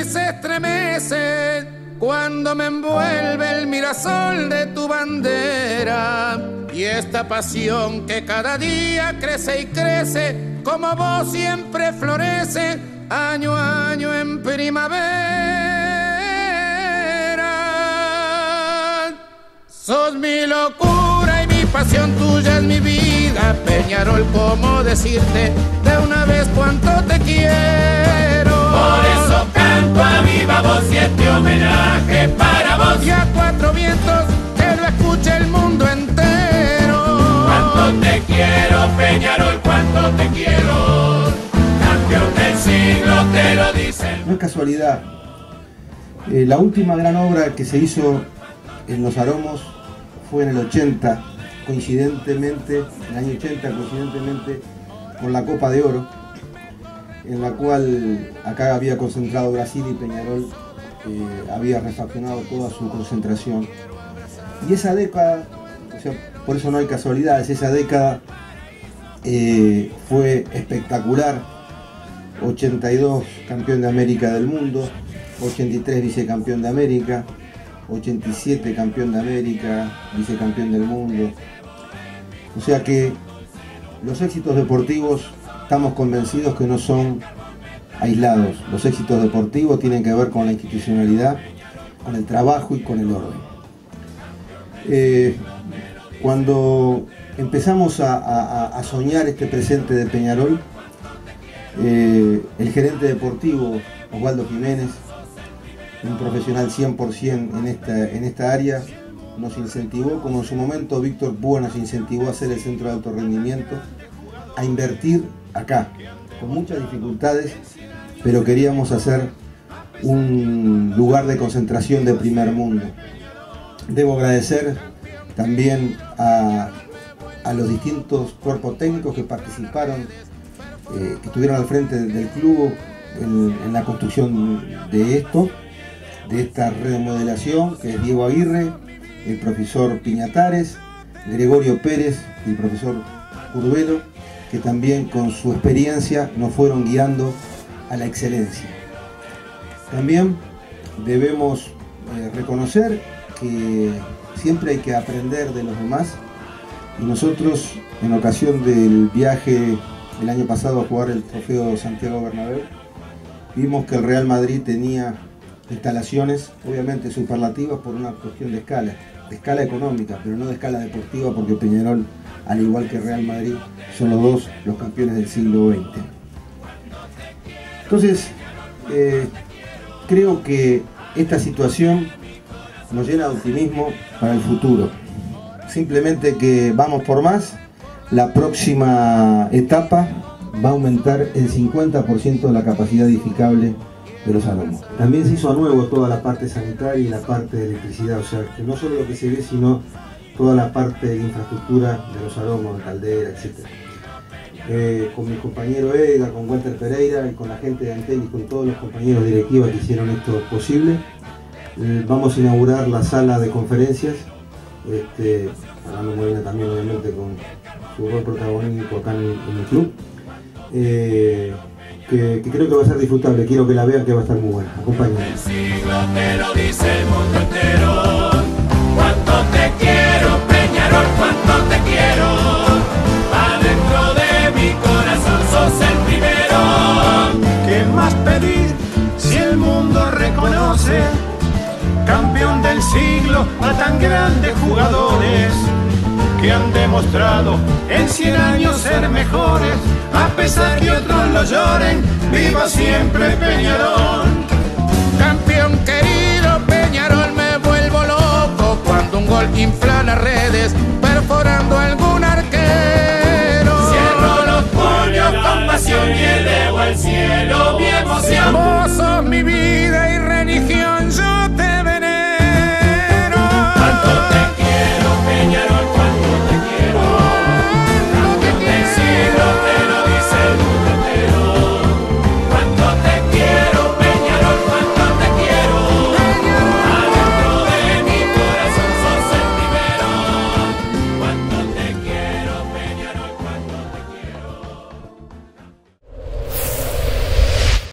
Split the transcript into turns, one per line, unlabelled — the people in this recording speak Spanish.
y se estremece cuando me envuelve el mirasol de tu bandera. Y esta pasión que cada día crece y crece, como vos siempre florece, año a año en primavera. Sos mi locura y mi pasión tuya es mi vida, Peñarol, como decirte de una vez cuánto te quiero.
Por eso canto a viva voz y este homenaje para vos.
Y a cuatro vientos que lo escuche el mundo entero.
Cuánto te quiero, Peñarol, cuánto te quiero. Campeón del siglo te lo dicen.
No es casualidad. Eh, la última gran obra que se hizo en Los Aromos fue en el 80, coincidentemente, en el año 80, coincidentemente con la Copa de Oro, en la cual acá había concentrado Brasil y Peñarol eh, había refaccionado toda su concentración. Y esa década, o sea, por eso no hay casualidades, esa década eh, fue espectacular. 82 campeón de América del mundo, 83 vicecampeón de América, 87 campeón de América, vicecampeón del mundo. O sea que los éxitos deportivos estamos convencidos que no son aislados. Los éxitos deportivos tienen que ver con la institucionalidad, con el trabajo y con el orden. Eh, cuando empezamos a, soñar este presente de Peñarol, eh, el gerente deportivo Osvaldo Jiménez, un profesional 100% en esta, en esta área, nos incentivó, como en su momento Víctor Púa nos incentivó a hacer el centro de alto rendimiento, a invertir acá, con muchas dificultades, pero queríamos hacer un lugar de concentración de primer mundo. Debo agradecer también a, a los distintos cuerpos técnicos que participaron, eh, que estuvieron al frente del club en la construcción de esto, de esta remodelación, que es Diego Aguirre, el profesor Piñatares, Gregorio Pérez y el profesor Urbelo, que también con su experiencia nos fueron guiando a la excelencia. También debemos eh, reconocer que siempre hay que aprender de los demás y nosotros en ocasión del viaje el año pasado a jugar el trofeo Santiago Bernabéu vimos que el Real Madrid tenía instalaciones obviamente superlativas por una cuestión de escala, de escala económica, pero no de escala deportiva porque Peñarol, al igual que Real Madrid, son los dos los campeones del siglo XX. Entonces, eh, creo que esta situación nos llena de optimismo para el futuro. Simplemente que vamos por más. La próxima etapa va a aumentar el 50% de la capacidad edificable de los aromos. También se hizo a nuevo toda la parte sanitaria y la parte de electricidad, o sea, que no solo lo que se ve, sino toda la parte de infraestructura de los aromos, de caldera, etc. Eh, con mi compañero Edgar, con Walter Pereira y con la gente de Antel y con todos los compañeros directivos que hicieron esto posible, eh, vamos a inaugurar la sala de conferencias, este, Fernando Molina también obviamente con su rol protagónico acá en, en el club. Eh, que, que creo que va a ser disfrutable, quiero que la vean que va a estar muy buena. Acompáñenme.
El siglo te lo dice el mundo entero. Cuánto te quiero, Peñarol, cuánto te quiero. Adentro de mi corazón sos el primero.
¿Qué más pedir si el mundo reconoce campeón del siglo a tan grandes jugadores que han demostrado en 100 años ser mejores a pesar que lo lloren viva siempre Peñarol.
Campeón querido Peñarol, me vuelvo loco cuando un gol infla las redes, perforando el